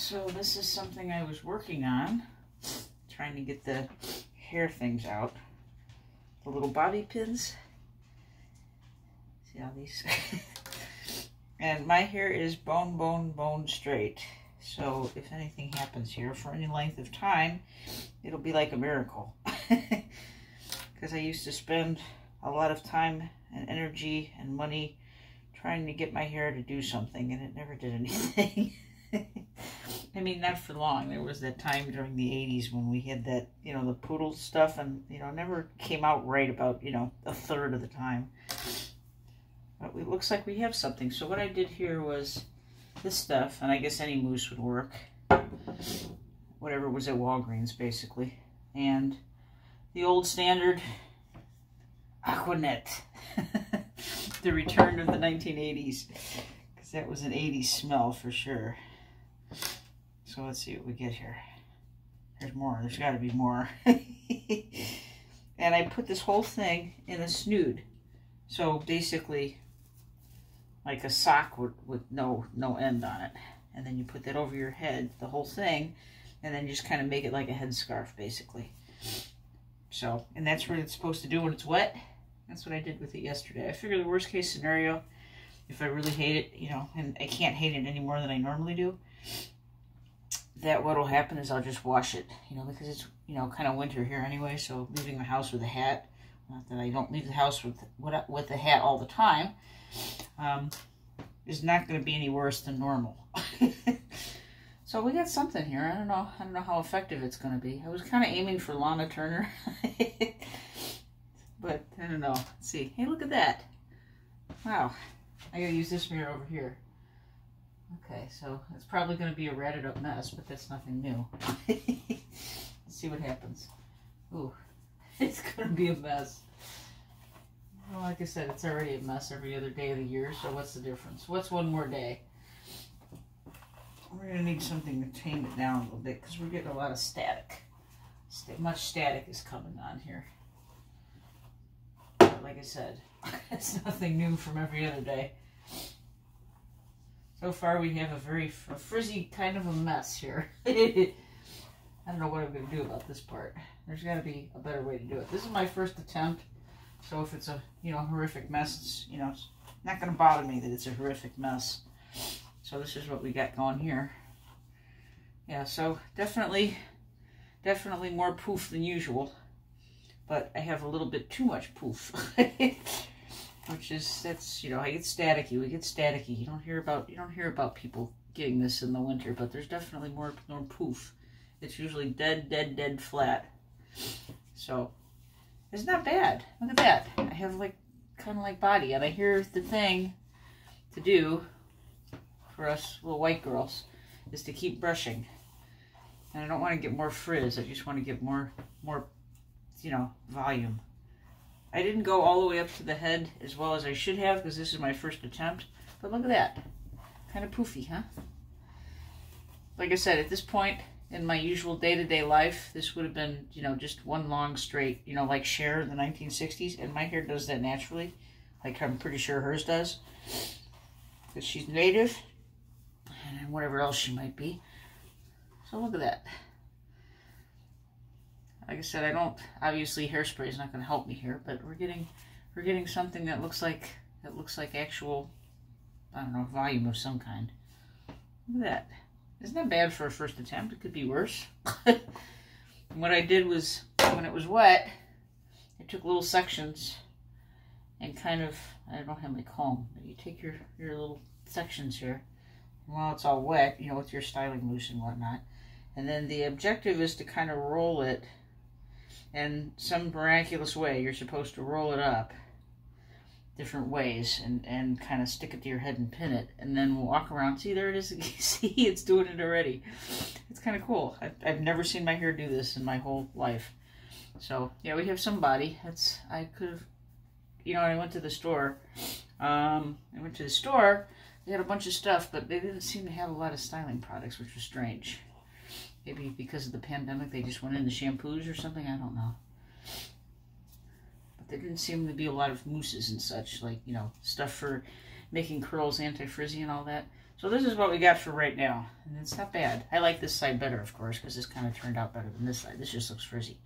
so this is something I was working on, trying to get the hair things out. The little bobby pins. See how these... and my hair is bone, bone, bone straight. So if anything happens here for any length of time, it'll be like a miracle. Because I used to spend a lot of time and energy and money trying to get my hair to do something and it never did anything. I mean, not for long. There was that time during the 80s when we had that, you know, the poodle stuff and, you know, never came out right about, you know, a third of the time. But it looks like we have something. So what I did here was this stuff, and I guess any mousse would work. Whatever was at Walgreens, basically. And the old standard Aqua Net. The return of the 1980s. Because that was an 80s smell for sure. So let's see what we get here. There's more. There's got to be more. and I put this whole thing in a snood. So basically, like a sock with, with no, no end on it. And then you put that over your head, the whole thing, and then you just kind of make it like a headscarf, basically. So, and that's what it's supposed to do when it's wet. That's what I did with it yesterday. I figure the worst case scenario, if I really hate it, you know, and I can't hate it any more than I normally do, that what'll happen is I'll just wash it, you know, because it's, you know, kind of winter here anyway, so leaving the house with a hat, not that I don't leave the house with what with a hat all the time, um, is not going to be any worse than normal. so we got something here. I don't know. I don't know how effective it's going to be. I was kind of aiming for Lana Turner, but I don't know. Let's see. Hey, look at that. Wow. I gotta use this mirror over here. Okay, so it's probably going to be a ratted up mess, but that's nothing new. Let's see what happens. Ooh, it's going to be a mess. Well, like I said, it's already a mess every other day of the year, so what's the difference? What's one more day? We're going to need something to tame it down a little bit because we're getting a lot of static. St much static is coming on here. But like I said, it's nothing new from every other day. So far we have a very frizzy kind of a mess here. I don't know what I'm going to do about this part. There's got to be a better way to do it. This is my first attempt, so if it's a, you know, horrific mess, it's, you know, it's not going to bother me that it's a horrific mess. So this is what we got going here. Yeah, so definitely, definitely more poof than usual. But I have a little bit too much poof. which is that's you know I get staticky. We get staticky. You don't hear about you don't hear about people getting this in the winter, but there's definitely more more poof. It's usually dead, dead, dead flat. So it's not bad. Look at that. I have like kind of like body, and I hear the thing to do for us little white girls is to keep brushing. And I don't want to get more frizz. I just want to get more more you know volume. I didn't go all the way up to the head as well as I should have because this is my first attempt. But look at that. Kind of poofy, huh? Like I said, at this point in my usual day-to-day -day life, this would have been, you know, just one long straight, you know, like Cher in the 1960s. And my hair does that naturally. Like I'm pretty sure hers does. Because she's native. And whatever else she might be. So look at that. Like I said, I don't, obviously hairspray is not going to help me here, but we're getting, we're getting something that looks like, that looks like actual, I don't know, volume of some kind. Look at that. Isn't that bad for a first attempt? It could be worse. what I did was, when it was wet, I took little sections and kind of, I don't have my comb, but you take your, your little sections here, while it's all wet, you know, with your styling mousse and whatnot, and then the objective is to kind of roll it in some miraculous way, you're supposed to roll it up different ways and, and kind of stick it to your head and pin it and then walk around. See, there it is. See, it's doing it already. It's kind of cool. I've, I've never seen my hair do this in my whole life. So, yeah, we have somebody. That's, I could have, you know, I went to the store. Um, I went to the store. They had a bunch of stuff, but they didn't seem to have a lot of styling products, which was strange. Maybe because of the pandemic, they just went into shampoos or something. I don't know. But there didn't seem to be a lot of mousses and such, like, you know, stuff for making curls anti-frizzy and all that. So this is what we got for right now. And it's not bad. I like this side better, of course, because this kind of turned out better than this side. This just looks frizzy.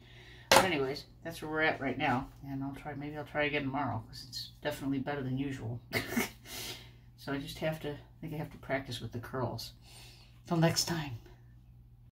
But anyways, that's where we're at right now. And I'll try, maybe I'll try again tomorrow, because it's definitely better than usual. so I just have to, I think I have to practice with the curls. Till next time.